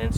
and